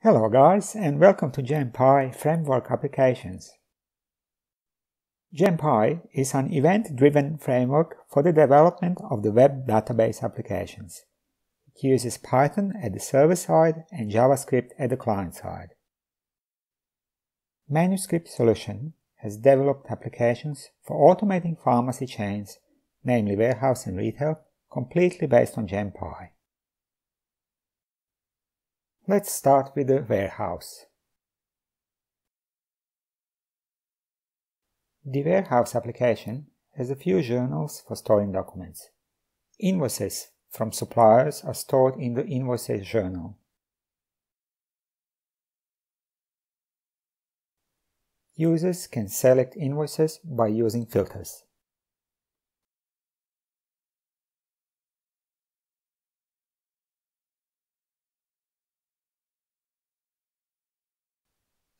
Hello guys and welcome to Jam.py Framework Applications. Jam.py is an event-driven framework for the development of the web database applications. It uses Python at the server side and JavaScript at the client side. Manuscript Solution has developed applications for automating pharmacy chains, namely warehouse and retail, completely based on Jam.py. Let's start with the warehouse. The warehouse application has a few journals for storing documents. Invoices from suppliers are stored in the Invoices journal. Users can select invoices by using filters.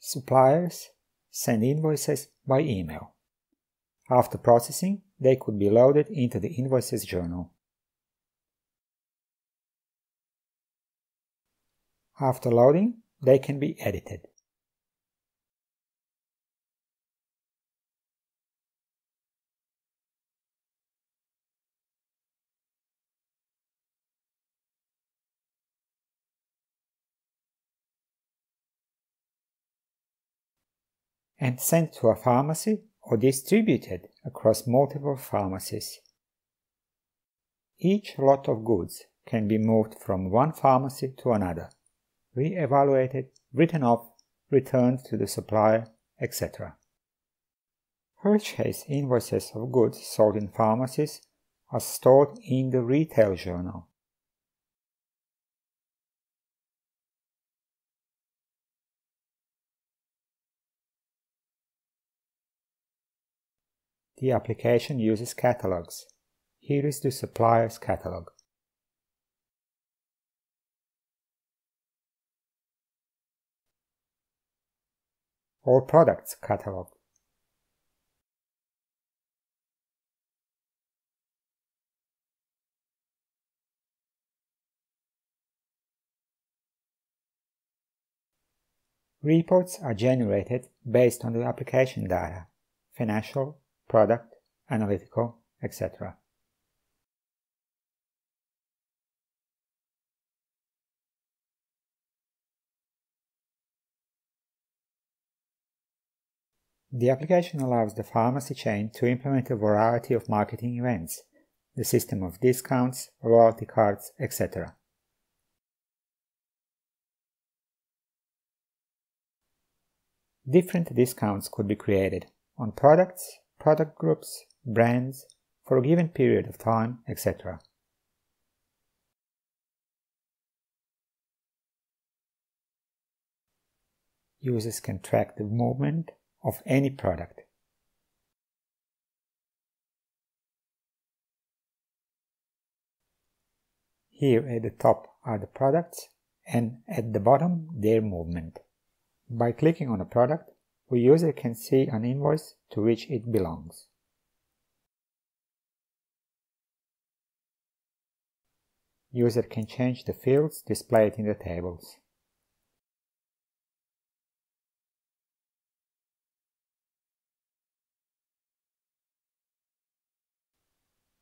Suppliers send invoices by email. After processing, they could be loaded into the invoices journal. After loading, they can be edited. And sent to a pharmacy or distributed across multiple pharmacies. Each lot of goods can be moved from one pharmacy to another, re-evaluated, written off, returned to the supplier, etc. Purchase invoices of goods sold in pharmacies are stored in the retail journal. The application uses catalogs. Here is the supplier's catalog. All products catalog. Reports are generated based on the application data, financial, product, analytical, etc. The application allows the pharmacy chain to implement a variety of marketing events, the system of discounts, loyalty cards, etc. Different discounts could be created on products, product groups, brands, for a given period of time, etc. Users can track the movement of any product. Here at the top are the products and at the bottom their movement. By clicking on a product, the user can see an invoice to which it belongs. User can change the fields displayed in the tables.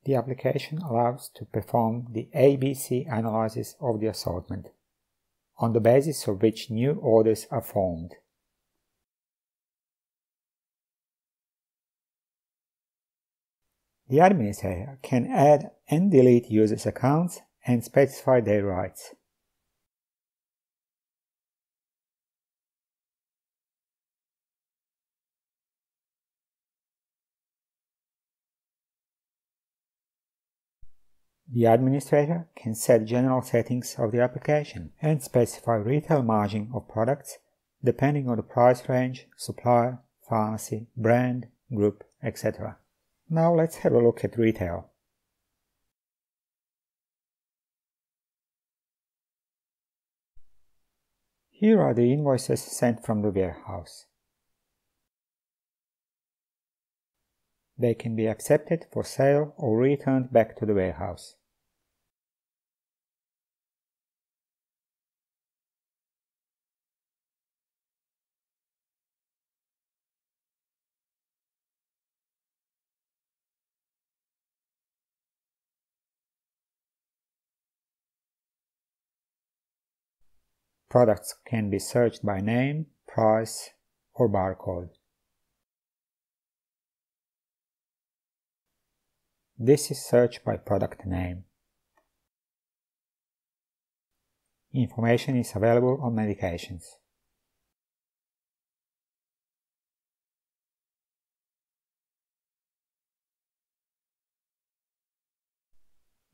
The application allows to perform the ABC analysis of the assortment, on the basis of which new orders are formed. The administrator can add and delete users' accounts and specify their rights. The administrator can set general settings of the application and specify retail margin of products depending on the price range, supplier, pharmacy, brand, group, etc. Now let's have a look at retail. Here are the invoices sent from the warehouse. They can be accepted for sale or returned back to the warehouse. Products can be searched by name, price, or barcode. This is search by product name. Information is available on medications.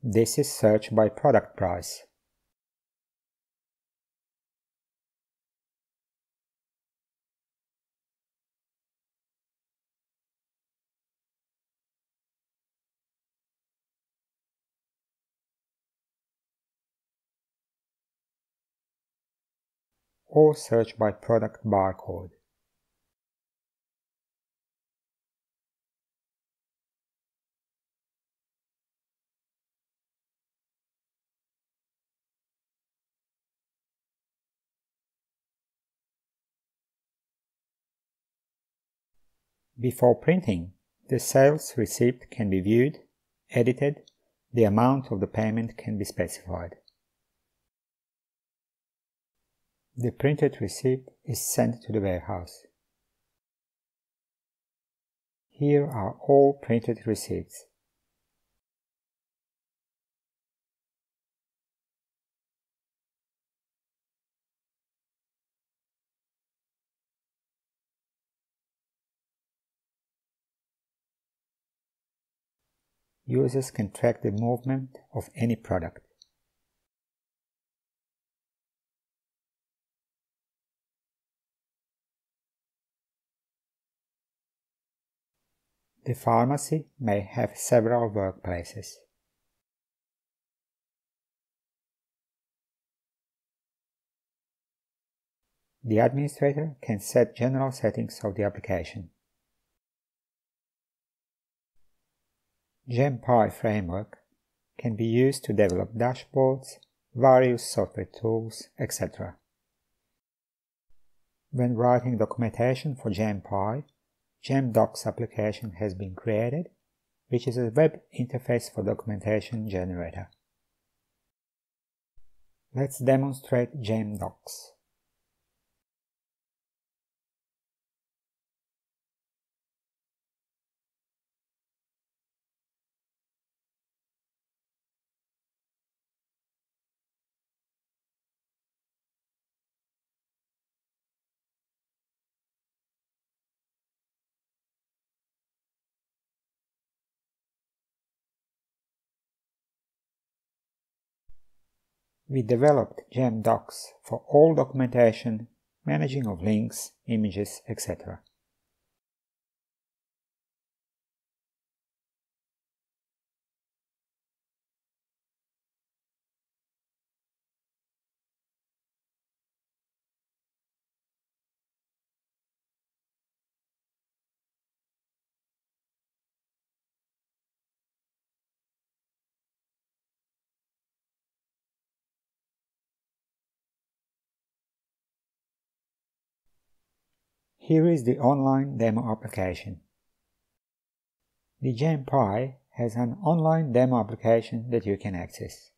This is search by product price. Or search by product barcode. Before printing, the sales receipt can be viewed, edited, the amount of the payment can be specified. The printed receipt is sent to the warehouse. Here are all printed receipts. Users can track the movement of any product. The pharmacy may have several workplaces. The administrator can set general settings of the application. Jam.py framework can be used to develop dashboards, various software tools, etc. When writing documentation for Jam.py, GemDocs application has been created, which is a web interface for documentation generator. Let's demonstrate GemDocs. We developed GemDocs for all documentation, managing of links, images, etc. Here is the online demo application. The Jam.py has an online demo application that you can access.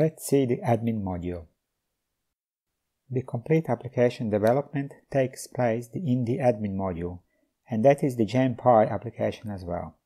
Let's see the admin module. The complete application development takes place in the admin module, and that is the Jam.py application as well.